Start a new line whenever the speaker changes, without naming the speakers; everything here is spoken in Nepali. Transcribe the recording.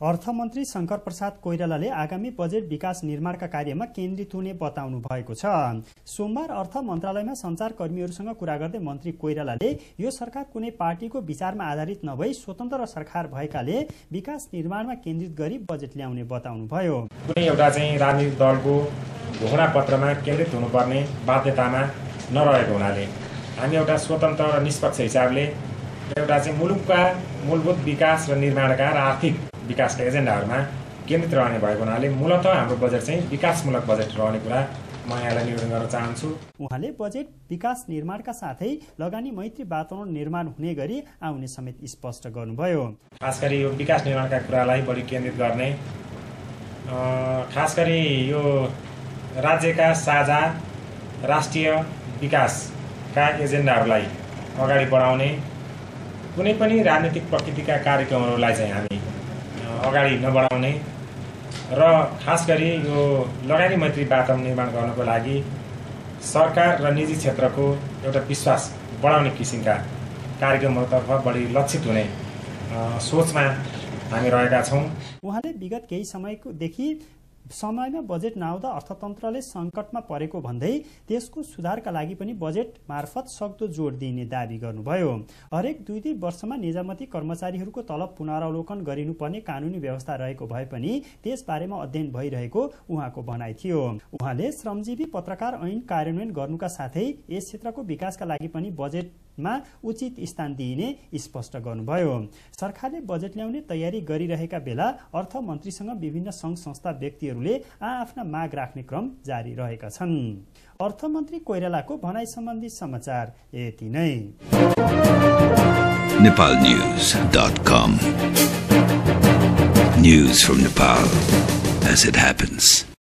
अर्थमन्त्री शंकर प्रसाद कोइरालाले आगामी बजेट विकास निर्माणका कार्यमा केन्द्रित हुने बताउनु भएको छ। सोमबार अर्थ मन्त्रालयमा संचारकर्मीहरूसँग कुरा गर्दै मन्त्री कोइरालाले यो सरकार कुनै पार्टीको विचारमा आधारित नभई स्वतन्त्र सरकार भएकाले विकास निर्माणमा केन्द्रित गरी बजेट ल्याउने बताउनुभयो
कुनै एउटा चाहिँ राजनीतिक दलको घोषणा पत्रमा केन्द्रित हुनुपर्ने बाध्यतामा नरहेको हुनाले हामी एउटा स्वतन्त्र र निष्पक्ष हिसाबले एउटा चाहिँ मुलुकका मूलभूत विकास र निर्माणका र आर्थिक विकासका एजेन्डाहरूमा केन्द्रित रहने भएको हुनाले मूलत हाम्रो बजेट चाहिँ विकासमूलक बजेट रहने कुरा म यहाँलाई निवेदन गर्न चाहन्छु।
उहाँले बजेट विकास निर्माणका साथै लगानी मैत्री वातावरण निर्माण हुने गरी आउने समेत स्पष्ट गर्नुभयो।
खास गरी यो विकास निर्माणका कुरालाई बढी केन्द्रित गर्ने खास गरी यो राज्यका साझा राष्ट्रिय विकासका एजेन्डाहरूलाई अगाडि बढाउने कुनै पनि राजनीतिक प्रकृतिका कार्यक्रमहरूलाई चाहिँ हामी अगाडि नबढाउने र खास गरी यो लगानी मैत्री वातावरण निर्माण गर्नको लागि सरकार र निजी क्षेत्रको एउटा विश्वास बढाउने किसिमका कार्यक्रमहरूतर्फ बढी लक्षित हुने सोचमा हामी रहेका छौँ।
उहाँले विगत केही समयदेखि समयमा बजेट नआउँदा अर्थतन्त्रले सङ्कटमा परेको भन्दै त्यसको सुधारका लागि पनि बजेट मार्फत सक्दो जोड दिइने दावी गर्नुभयो। हरेक दुई दुई वर्षमा निजामती कर्मचारीहरूको तलब पुनरावलोकन गरिनुपर्ने कानुनी व्यवस्था रहेको भए पनि त्यसबारेमा अध्ययन भइरहेको उहाँको भनाइ थियो। उहाँले श्रमजीवी पत्रकार ऐन कार्यान्वयन गर्नुका साथै यस क्षेत्रको विकासका लागि पनि बजेट मा उचित स्थान दिइने स्पष्ट गर्नुभयो। सरकारले बजेट ल्याउने तयारी गरिरहेका बेला अर्थमन्त्रीसँग विभिन्न सङ्घ संस्था व्यक्तिहरूले आ आफ्ना माग राख्ने क्रम जारी रहेका छन्। अर्थमन्त्री कोइरालाको भनाइ सम्बन्धी समाचार यति नै।
nepalnews.com News from Nepal as it happens.